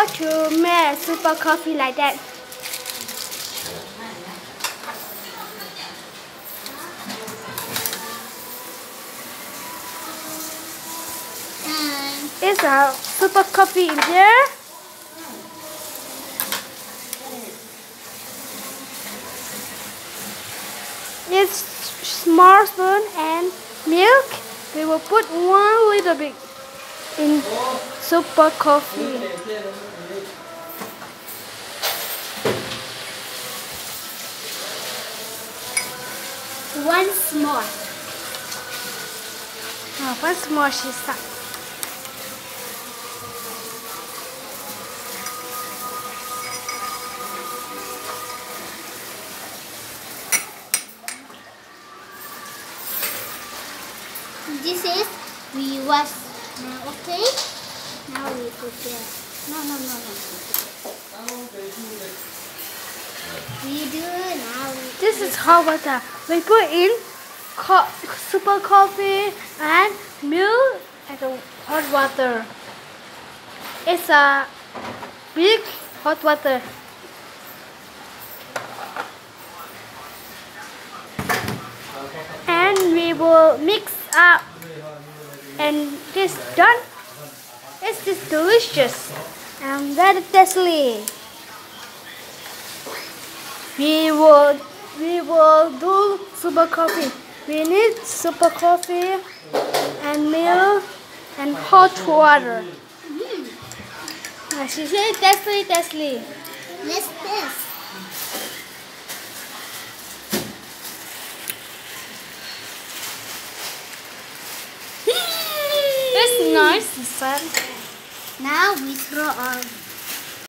How to make super coffee like that? Mm. Is a super coffee in there? It's small spoon and milk. We will put one little bit in super coffee. once more. Oh, once more she start. This is we was okay? Now we put there. No, no, no, no. We do now. This is hot water. We put in co super coffee and milk and hot water. It's a big hot water. And we will mix up. And this done. It's just delicious and very tasty. We will we will do super coffee. We need super coffee and milk and hot water. And she said tasty, tasty. Let's test. Nice, son. Now we throw our